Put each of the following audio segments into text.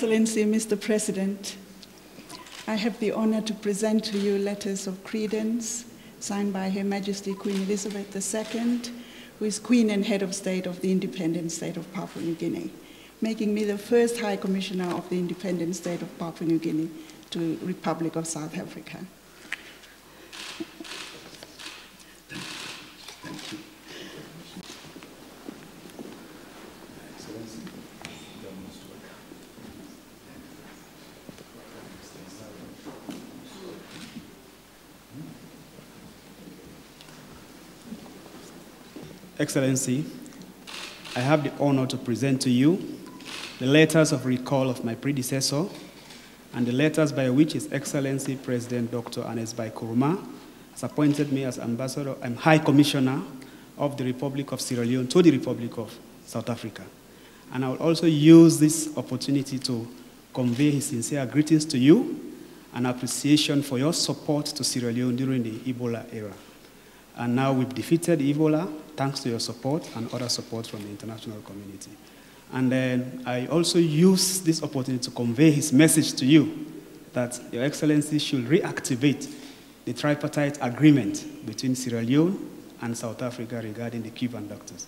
Excellency, Mr. President, I have the honor to present to you letters of credence signed by Her Majesty Queen Elizabeth II, who is Queen and Head of State of the independent state of Papua New Guinea, making me the first High Commissioner of the independent state of Papua New Guinea to Republic of South Africa. Excellency, I have the honor to present to you the letters of recall of my predecessor and the letters by which His Excellency President Dr. Ernest Bai Koroma has appointed me as Ambassador and High Commissioner of the Republic of Sierra Leone to the Republic of South Africa. And I will also use this opportunity to convey his sincere greetings to you and appreciation for your support to Sierra Leone during the Ebola era. And now we've defeated Ebola thanks to your support and other support from the international community. And then I also use this opportunity to convey his message to you that Your Excellency should reactivate the tripartite agreement between Sierra Leone and South Africa regarding the Cuban doctors.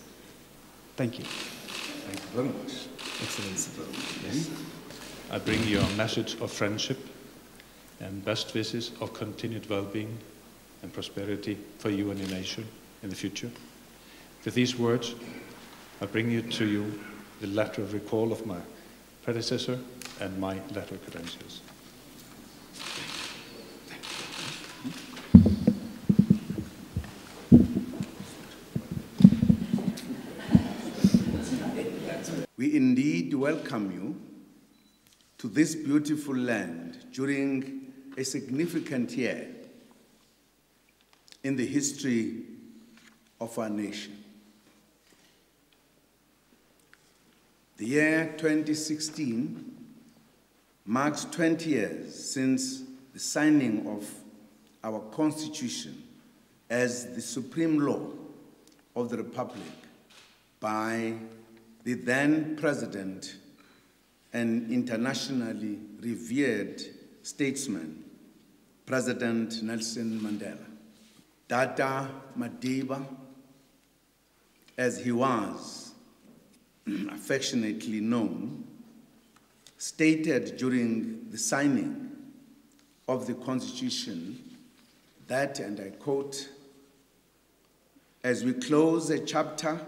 Thank you. Thank you very much. Excellency. Yes. I bring you a message of friendship and best wishes of continued well-being and prosperity for you and your nation in the future. With these words, I bring you to you the letter of recall of my predecessor and my letter credentials. We indeed welcome you to this beautiful land during a significant year in the history of our nation. The year 2016 marks 20 years since the signing of our Constitution as the supreme law of the Republic by the then President and internationally revered statesman, President Nelson Mandela. Tata Madiba, as he was affectionately known, stated during the signing of the Constitution that, and I quote, as we close a chapter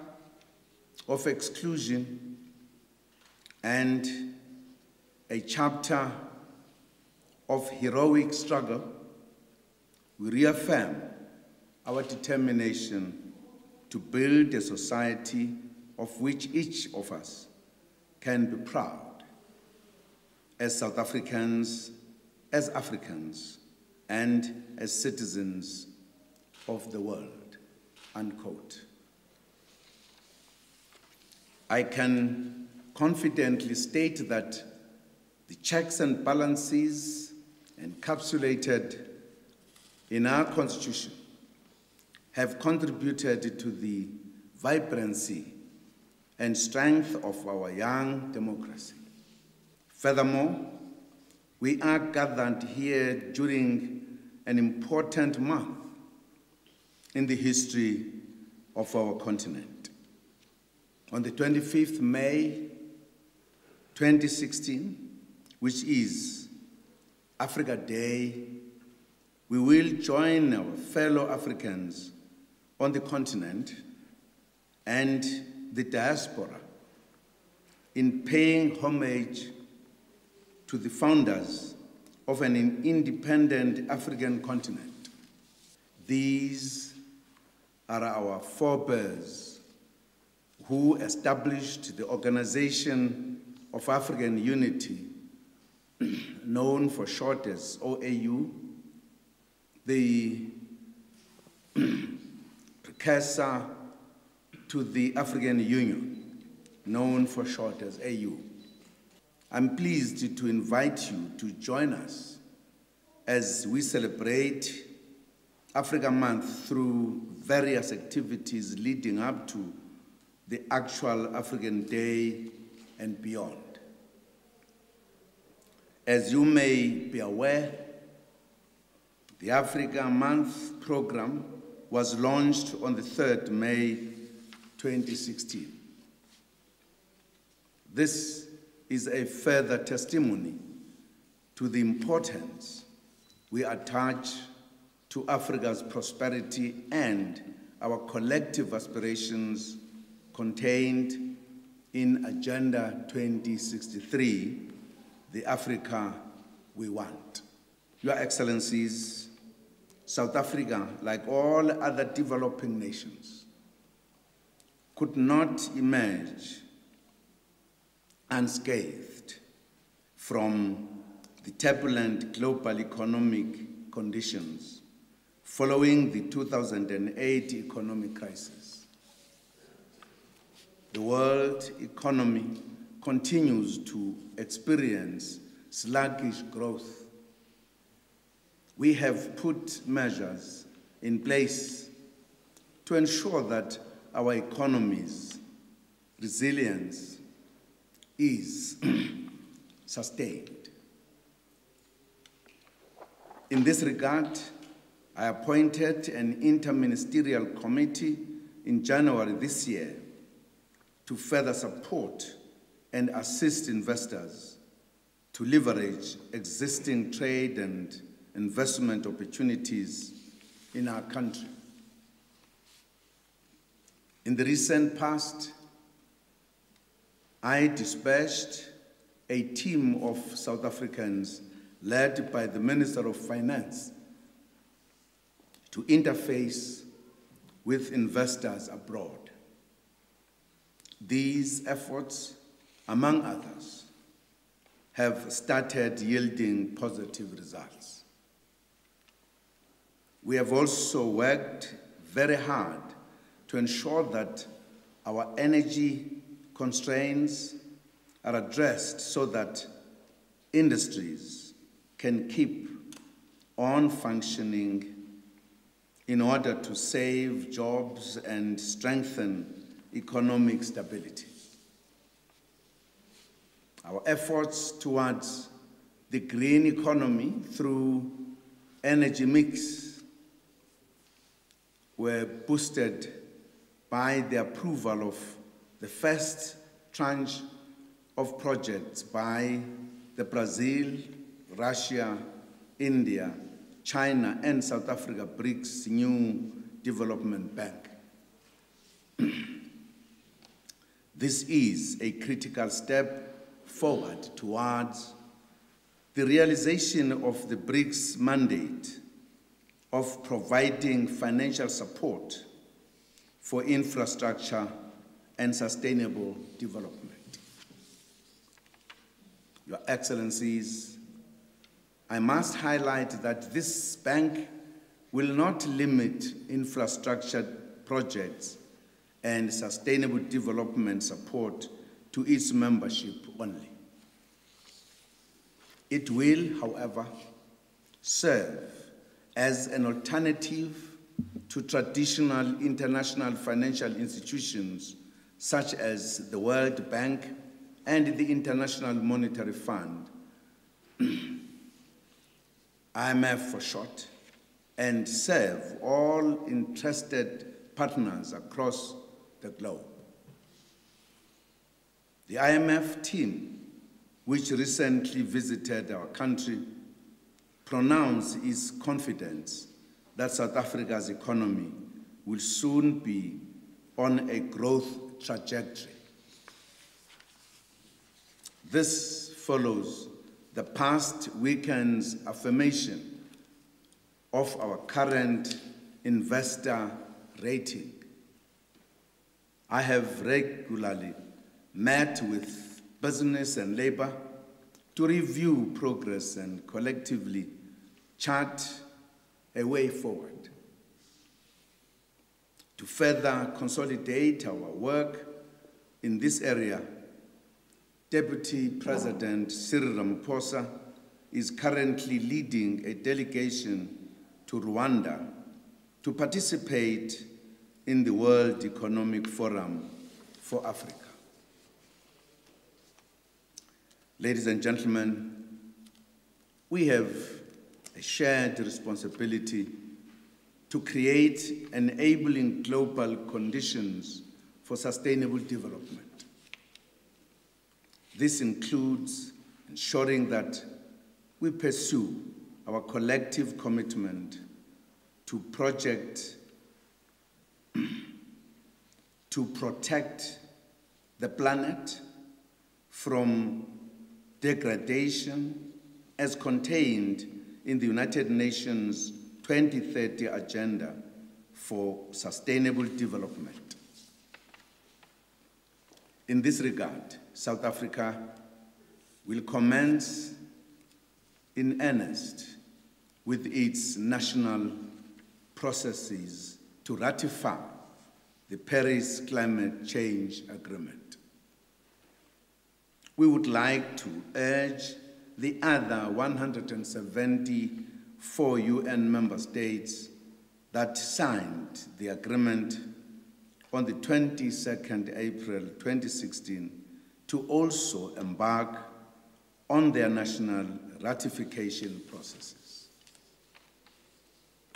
of exclusion and a chapter of heroic struggle, we reaffirm our determination to build a society of which each of us can be proud as South Africans, as Africans, and as citizens of the world, unquote. I can confidently state that the checks and balances encapsulated in our Constitution have contributed to the vibrancy and strength of our young democracy. Furthermore, we are gathered here during an important month in the history of our continent. On the 25th May 2016, which is Africa Day, we will join our fellow Africans on the continent and the diaspora in paying homage to the founders of an independent African continent. These are our forebears who established the Organization of African Unity, known for short as OAU, the precursor to the African Union, known for short as AU. I'm pleased to invite you to join us as we celebrate Africa Month through various activities leading up to the actual African Day and beyond. As you may be aware, the Africa Month program was launched on the 3rd May 2016. This is a further testimony to the importance we attach to Africa's prosperity and our collective aspirations contained in Agenda 2063, the Africa we want. Your Excellencies, South Africa, like all other developing nations, could not emerge unscathed from the turbulent global economic conditions following the 2008 economic crisis. The world economy continues to experience sluggish growth. We have put measures in place to ensure that our economy's resilience is sustained. In this regard, I appointed an interministerial committee in January this year to further support and assist investors to leverage existing trade and investment opportunities in our country. In the recent past, I dispatched a team of South Africans led by the Minister of Finance to interface with investors abroad. These efforts, among others, have started yielding positive results. We have also worked very hard to ensure that our energy constraints are addressed so that industries can keep on functioning in order to save jobs and strengthen economic stability. Our efforts towards the green economy through energy mix were boosted by the approval of the first tranche of projects by the Brazil, Russia, India, China, and South Africa BRICS new development bank. this is a critical step forward towards the realization of the BRICS mandate of providing financial support for infrastructure and sustainable development. Your Excellencies, I must highlight that this bank will not limit infrastructure projects and sustainable development support to its membership only. It will, however, serve as an alternative to traditional international financial institutions such as the World Bank and the International Monetary Fund IMF for short, and serve all interested partners across the globe. The IMF team, which recently visited our country, pronounced his confidence that South Africa's economy will soon be on a growth trajectory. This follows the past weekend's affirmation of our current investor rating. I have regularly met with business and labor to review progress and collectively chart a way forward. To further consolidate our work in this area, Deputy President Cyril Ramaphosa is currently leading a delegation to Rwanda to participate in the World Economic Forum for Africa. Ladies and gentlemen, we have a shared responsibility to create enabling global conditions for sustainable development. This includes ensuring that we pursue our collective commitment to project to protect the planet from degradation as contained in the United Nations 2030 Agenda for Sustainable Development. In this regard, South Africa will commence in earnest with its national processes to ratify the Paris Climate Change Agreement. We would like to urge the other 174 UN member states that signed the agreement on the 22nd April 2016 to also embark on their national ratification processes.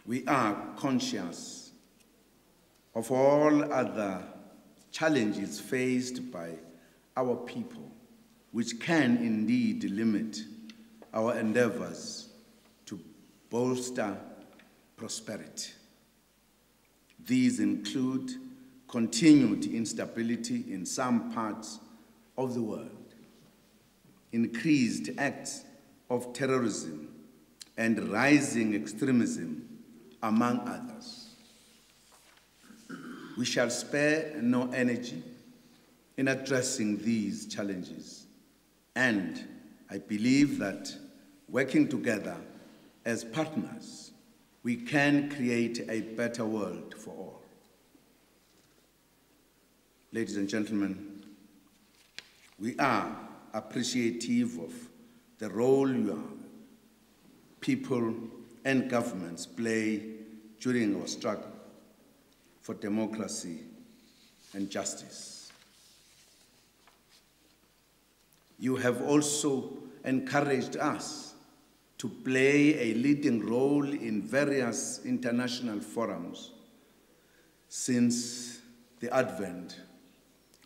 We are conscious of all other challenges faced by our people, which can indeed limit our endeavors to bolster prosperity. These include continued instability in some parts of the world, increased acts of terrorism, and rising extremism, among others. We shall spare no energy in addressing these challenges, and I believe that working together as partners, we can create a better world for all. Ladies and gentlemen, we are appreciative of the role your people and governments play during our struggle for democracy and justice. You have also encouraged us to play a leading role in various international forums since the advent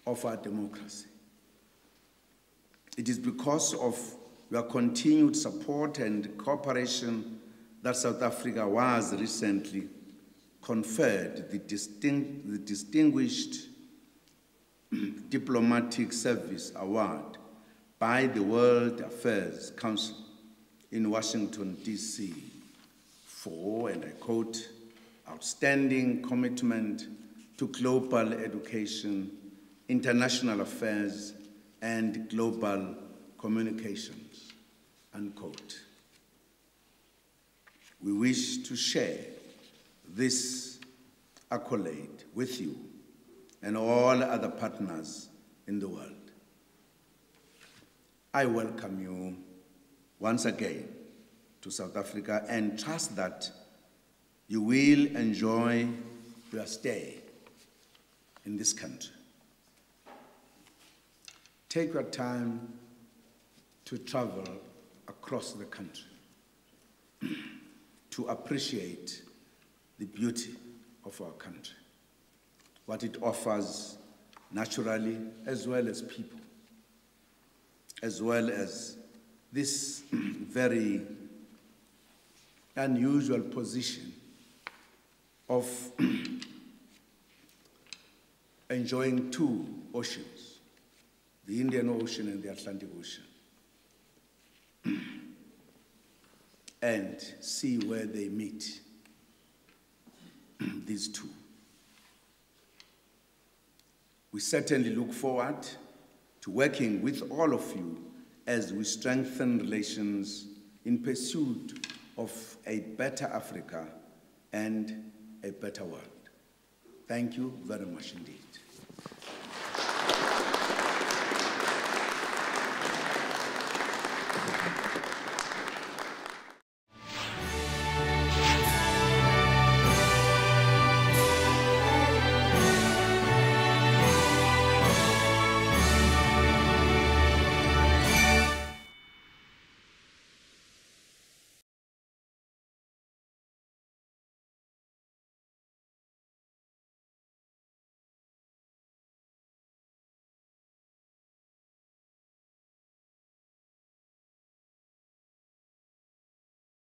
of our democracy. It is because of your continued support and cooperation that South Africa was recently conferred the, distinct, the Distinguished Diplomatic Service Award by the World Affairs Council in Washington, D.C. for, and I quote, outstanding commitment to global education, international affairs, and global communications, unquote. We wish to share this accolade with you and all other partners in the world. I welcome you once again to South Africa and trust that you will enjoy your stay in this country. Take your time to travel across the country to appreciate the beauty of our country, what it offers naturally as well as people, as well as this very unusual position of enjoying two oceans, the Indian Ocean and the Atlantic Ocean, and see where they meet, these two. We certainly look forward to working with all of you as we strengthen relations in pursuit of a better Africa and a better world. Thank you very much indeed.